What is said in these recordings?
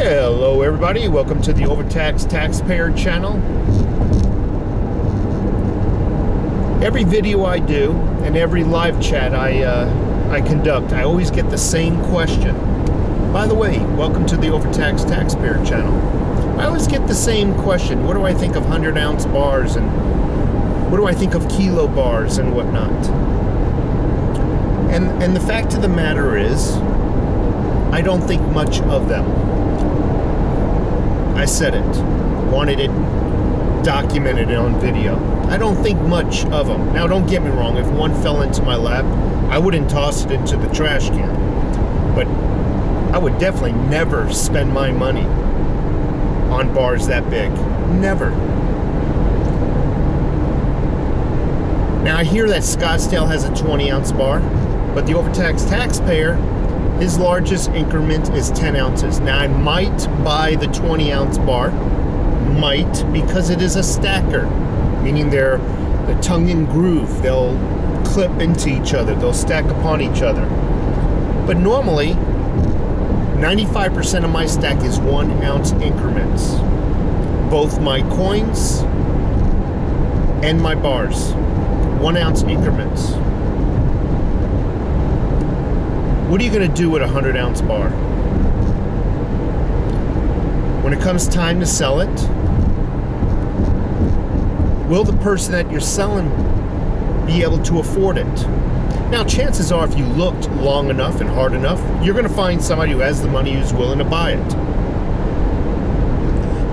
Hello everybody, welcome to the Overtaxed Taxpayer channel. Every video I do and every live chat I, uh, I conduct, I always get the same question. By the way, welcome to the Overtaxed Taxpayer channel. I always get the same question. What do I think of 100 ounce bars and what do I think of kilo bars and whatnot? And, and the fact of the matter is, I don't think much of them. I said it, wanted it documented on video. I don't think much of them. Now, don't get me wrong, if one fell into my lap, I wouldn't toss it into the trash can. But I would definitely never spend my money on bars that big. Never. Now, I hear that Scottsdale has a 20 ounce bar, but the overtaxed taxpayer, his largest increment is 10 ounces. Now, I might buy the 20 ounce bar, might, because it is a stacker, meaning they're the tongue and groove. They'll clip into each other, they'll stack upon each other. But normally, 95% of my stack is one ounce increments. Both my coins and my bars one ounce increments. What are you going to do with a 100 ounce bar? When it comes time to sell it, will the person that you're selling be able to afford it? Now, chances are, if you looked long enough and hard enough, you're going to find somebody who has the money who's willing to buy it.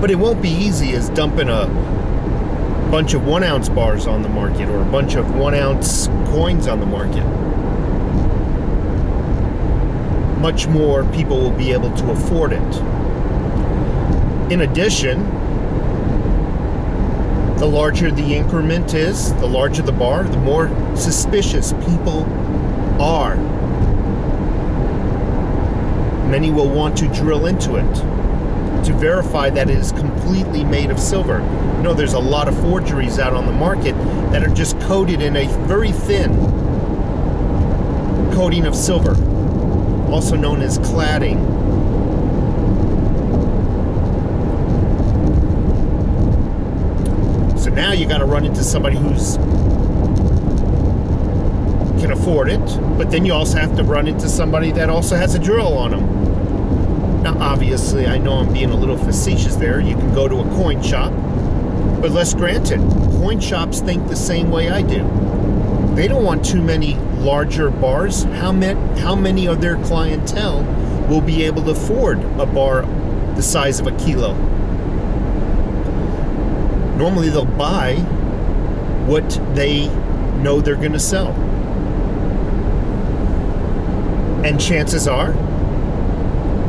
But it won't be easy as dumping a bunch of one ounce bars on the market or a bunch of one ounce coins on the market. Much more people will be able to afford it. In addition, the larger the increment is, the larger the bar, the more suspicious people are. Many will want to drill into it to verify that it is completely made of silver. You know, there's a lot of forgeries out on the market that are just coated in a very thin coating of silver, also known as cladding. So now you got to run into somebody who's can afford it, but then you also have to run into somebody that also has a drill on them. Now, obviously, I know I'm being a little facetious there. You can go to a coin shop, but let's granted, coin shops think the same way I do. They don't want too many larger bars. How many, how many of their clientele will be able to afford a bar the size of a kilo? Normally, they'll buy what they know they're going to sell. And chances are,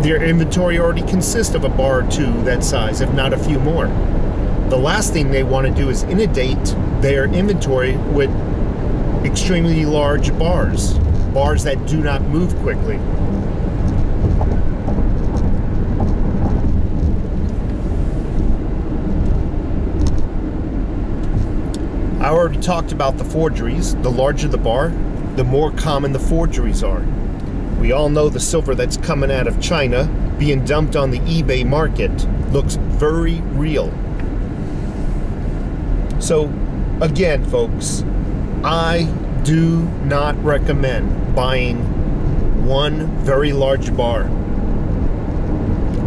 their inventory already consists of a bar or two that size, if not a few more. The last thing they want to do is inundate their inventory with extremely large bars, bars that do not move quickly. I already talked about the forgeries. The larger the bar, the more common the forgeries are. We all know the silver that's coming out of China being dumped on the eBay market looks very real. So, again, folks, I do not recommend buying one very large bar.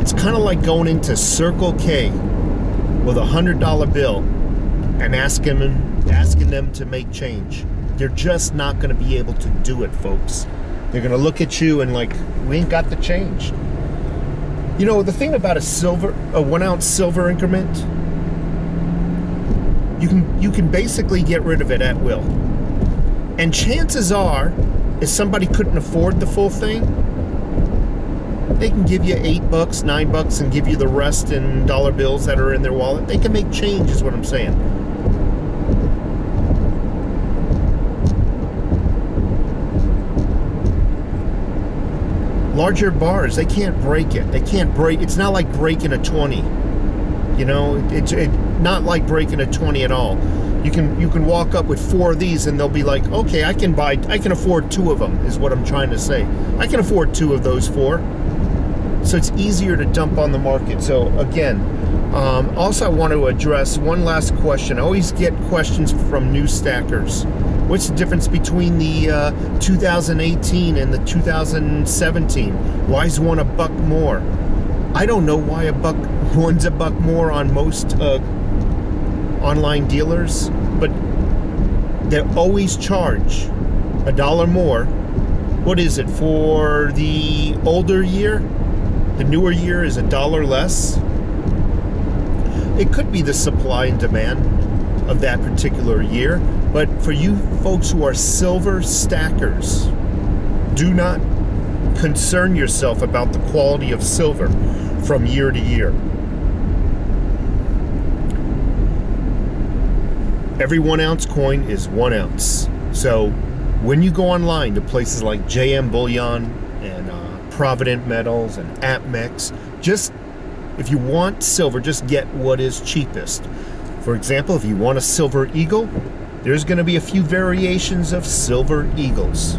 It's kind of like going into Circle K with a hundred dollar bill and asking them, asking them to make change. They're just not going to be able to do it, folks. They're going to look at you and like, we ain't got the change. You know, the thing about a silver, a one ounce silver increment, you can you can basically get rid of it at will. And chances are, if somebody couldn't afford the full thing, they can give you eight bucks, nine bucks, and give you the rest in dollar bills that are in their wallet. They can make change, is what I'm saying. larger bars they can't break it they can't break it's not like breaking a 20 you know it's it, not like breaking a 20 at all you can you can walk up with four of these and they'll be like okay i can buy i can afford two of them is what i'm trying to say i can afford two of those four So it's easier to dump on the market. So again, um, also I want to address one last question. I always get questions from new stackers. What's the difference between the uh, 2018 and the 2017? Why is one a buck more? I don't know why a buck one's a buck more on most uh, online dealers, but they always charge a dollar more. What is it for the older year? The newer year is a dollar less. It could be the supply and demand of that particular year, but for you folks who are silver stackers, do not concern yourself about the quality of silver from year to year. Every one ounce coin is one ounce. So when you go online to places like JM Bullion and uh, Provident Metals and APMEX, just if you want silver, just get what is cheapest. For example, if you want a silver eagle, there's going to be a few variations of silver eagles.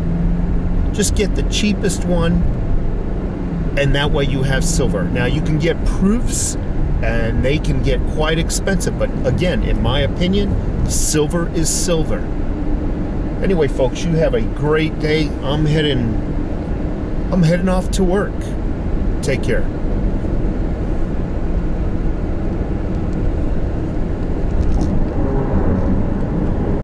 Just get the cheapest one, and that way you have silver. Now you can get proofs, and they can get quite expensive, but again, in my opinion, silver is silver. Anyway, folks, you have a great day. I'm heading I'm heading off to work. Take care.